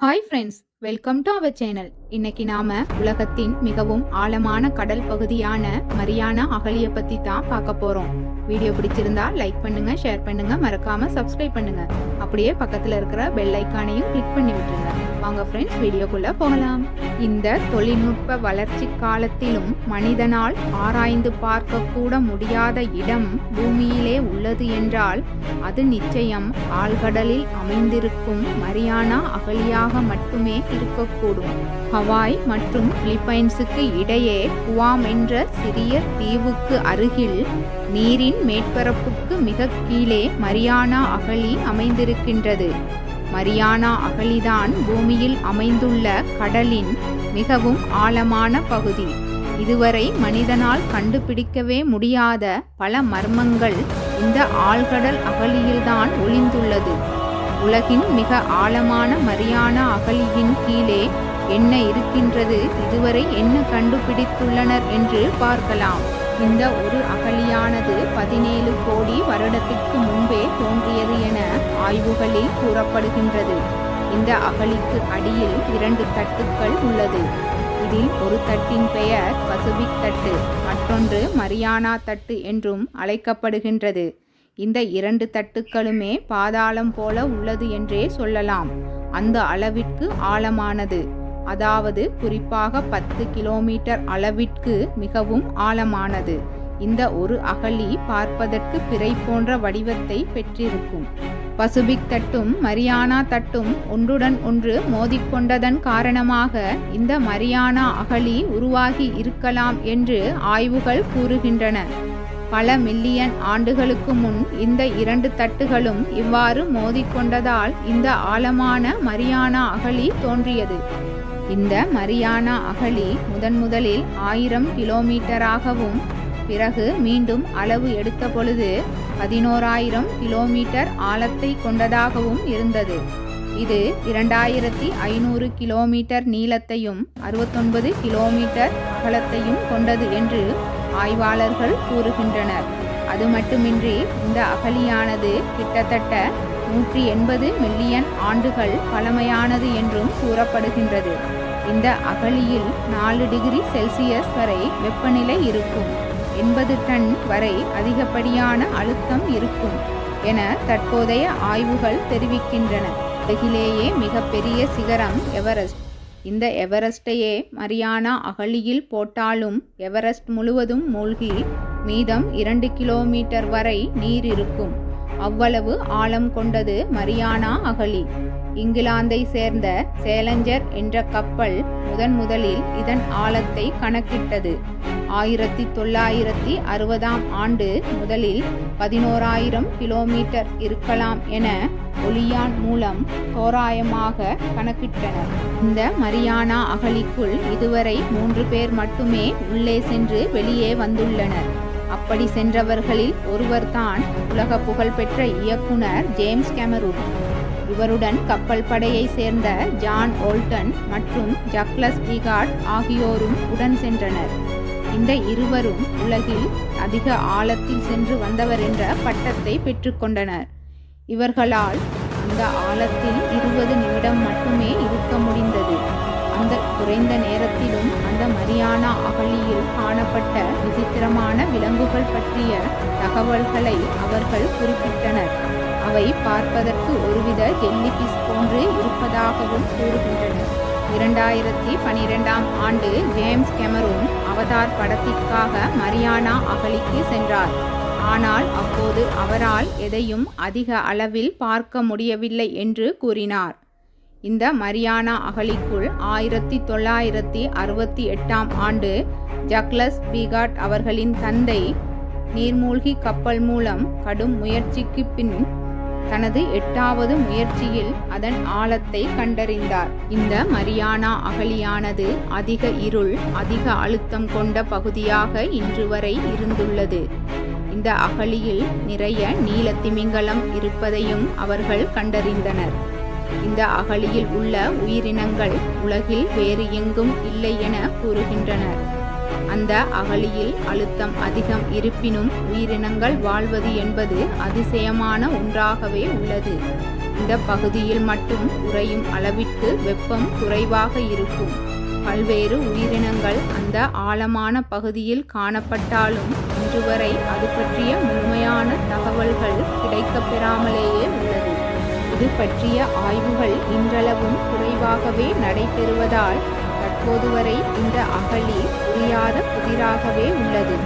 Hi friends welcome to our channel இன்னைக்கு நாம உலகத்தின் மிகவும் ஆழமான கடல் பகுதியான மரியானா அகலிய பத்தி தான் பார்க்க போறோம். வீடியோ பிடிச்சிருந்தா லைக் பண்ணுங்க ஷேர் பண்ணுங்க மறக்காம சப்ஸ்கிரைப் பண்ணுங்க. அப்படியே பக்கத்துல இருக்கிற பெல் ஐக்கானையும் கிளிக் பண்ணி விட்டுருங்க. வாங்க ஃப்ரெண்ட்ஸ் வீடியோக்குள்ள போகலாம். இந்த தொழில்நுட்ப வளர்ச்சி காலத்திலும் மனிதனால் ஆராய்ந்து பார்க்க கூட முடியாத இடம் பூமியிலே உள்ளது என்றால் அது நிச்சயம் ஆழ்கடலில் அமைந்திருக்கும் மரியானா அகலியாக மட்டுமே இருக்கக்கூடும். ஹவாய் மற்றும் பிலிப்பைன்ஸுக்கு இடையே குவாம் என்ற சிறிய தீவுக்கு அருகில் நீரின் மேற்பரப்புக்கு மிக கீழே மரியானா அகழி அமைந்திருக்கின்றது. மரியானா அகழிதான் பூமியில் அமைந்துள்ள கடலின் மிகவும் ஆழமான பகுதி. இதுவரை மனிதனால் கண்டுபிடிக்கவே முடியாத பல மர்மங்கள் இந்த ஆழ்கடல் அகழியில்தான் ஒளிந்துள்ளது. உலகின் மிக ஆழமான மரியானா அகழியின் கீழே என்ன இருக்கின்றது? இதுவரை என்ன கண்டுபிடித்துள்ளனர் என்று பார்க்கலாம். இந்த ஒரு அகழியானது பதினேழு கோடி வருடத்திற்கு முன்பே தோன்றியது என ஆய்வுகளில் கூறப்படுகின்றது. இந்த அகழிக்கு அடியில் இரண்டு தட்டுக்கள் உள்ளது. இதில் ஒரு தட்டின் பெயர் பசிபிக் தட்டு மற்றொன்று மரியானா தட்டு என்றும் அழைக்கப்படுகின்றது. இந்த இரண்டு தட்டுக்களுமே பாதாளம் போல உள்ளது என்றே சொல்லலாம். அந்த அளவிற்கு ஆழமானது. அதாவது குறிப்பாக பத்து கிலோமீட்டர் அளவிற்கு மிகவும் ஆழமானது. இந்த ஒரு அகழி பார்ப்பதற்கு பிறை போன்ற வடிவத்தை பெற்றிருக்கும். பசிபிக் தட்டும் மரியானா தட்டும் ஒன்றுடன் ஒன்று மோதிக்கொண்டதன் காரணமாக இந்த மரியானா அகழி உருவாகி இருக்கலாம் என்று ஆய்வுகள் கூறுகின்றன. பல மில்லியன் ஆண்டுகளுக்கு முன் இந்த இரண்டு தட்டுகளும் இவ்வாறு மோதிக்கொண்டதால் இந்த ஆழமான மரியானா அகழி தோன்றியது. இந்த மரியானா அகழி முதன் முதலில் ஆயிரம் கிலோமீட்டராகவும் பிறகு மீண்டும் அளவு எடுத்த பொழுது பதினோராயிரம் கிலோமீட்டர் ஆழத்தை கொண்டதாகவும் இருந்தது. இது இரண்டாயிரத்தி ஐநூறு கிலோமீட்டர் நீளத்தையும் அறுபத்தொன்பது கிலோமீட்டர் அகலத்தையும் கொண்டது என்று ஆய்வாளர்கள் கூறுகின்றனர். அது மட்டுமின்றி இந்த அகலியானது கிட்டத்தட்ட நூற்றி எண்பது மில்லியன் ஆண்டுகள் பழமையானது என்றும் கூறப்படுகின்றது. இந்த அகழியில் நாலு டிகிரி செல்சியஸ் வரை வெப்பநிலை இருக்கும். எண்பது டன் வரை அதிகப்படியான அழுத்தம் இருக்கும் என தற்போதைய ஆய்வுகள் தெரிவிக்கின்றன. உலகிலேயே மிகப்பெரிய சிகரம் எவரெஸ்ட். இந்த எவரெஸ்டையே மரியானா அகழியில் போட்டாலும் எவரெஸ்ட் முழுவதும் மூழ்கி மீதம் இரண்டு கிலோமீட்டர் வரை நீர் இருக்கும். அவ்வளவு ஆழம் கொண்டது மரியானா அகழி இங்கிலாந்தை சேர்ந்த சேலஞ்சர் என்ற கப்பல் முதன் முதலில் இதன் ஆழத்தை கணக்கிட்டது. ஆயிரத்தி தொள்ளாயிரத்தி அறுபதாம் ஆண்டு முதலில் பதினோராயிரம் கிலோமீட்டர் இருக்கலாம் என ஒளியான் மூலம் தோராயமாக கணக்கிட்டனர். இந்த மரியானா அகழிக்குள் இதுவரை மூன்று பேர் மட்டுமே உள்ளே சென்று வெளியே வந்துள்ளனர். அப்படி சென்றவர்களில் ஒருவர்தான் உலக புகழ்பெற்ற இயக்குனர் ஜேம்ஸ் கேமரூன். இவருடன் கப்பல் படையை சேர்ந்த ஜான் ஓல்டன் மற்றும் ஜக்லஸ் பிகாட் ஆகியோரும் உடன் சென்றனர். இந்த இருவரும் உலகில் அதிக ஆழத்தில் சென்று வந்தவர் என்ற பட்டத்தை பெற்றுக்கொண்டனர் இவர்களால் அந்த ஆழத்தில் இருபது நிமிடம் மட்டுமே இருக்க முடிந்தது. அந்த குறைந்த நேரத்திலும் அந்த மரியானா அகழியில் காணப்பட்ட விசித்திரமான விலங்குகள் பற்றிய தகவல்களை அவர்கள் குறிப்பிட்டனர். அவை பார்ப்பதற்கு ஒருவித ஜெல்லிபிஸ் போன்று இருப்பதாகவும் கூறுகின்றனர் இரண்டாயிரத்தி பனிரெண்டாம் ஆண்டு ஜேம்ஸ் கெமரூன் அவதார் படத்திற்காக மரியானா அகழிக்கு சென்றார். ஆனால் அப்போது அவரால் எதையும் அதிக அளவில் பார்க்க முடியவில்லை என்று கூறினார். இந்த மரியானா அகழிக்குள் ஆயிரத்தி தொள்ளாயிரத்தி அறுபத்தி எட்டாம் ஆண்டு ஜக்லஸ் பீகாட் அவர்களின் தந்தை நீர்மூழ்கி கப்பல் மூலம் கடும் முயற்சிக்கு பின் தனது எட்டாவது முயற்சியில் அதன் ஆழத்தை கண்டறிந்தார். இந்த மரியானா அகழியானது அதிக இருள் அதிக அழுத்தம் கொண்ட பகுதியாக இன்று வரை இருந்துள்ளது. இந்த அகழியில் நிறைய நீலத்திமிங்கலம் இருப்பதையும் அவர்கள் கண்டறிந்தனர். இந்த அகழியில் உள்ள உயிரினங்கள் உலகில் வேறு எங்கும் இல்லை என கூறுகின்றனர். அந்த அகழியில் அழுத்தம் அதிகம் இருப்பினும் உயிரினங்கள் வாழ்வது என்பது அதிசயமான ஒன்றாகவே உள்ளது. இந்த பகுதியில் மட்டும் உறையும் அளவிற்கு வெப்பம் குறைவாக இருக்கும். பல்வேறு உயிரினங்கள் அந்த ஆழமான பகுதியில் காணப்பட்டாலும் இன்று வரை அது பற்றிய முழுமையான தகவல்கள் கிடைக்கப் பெறாமலேயே உள்ளது. இது பற்றிய ஆய்வுகள் இன்றளவும் குறைவாகவே நடைபெறுவதால் தற்போது வரை இந்த அகழி புரியாத புதிராகவே உள்ளது.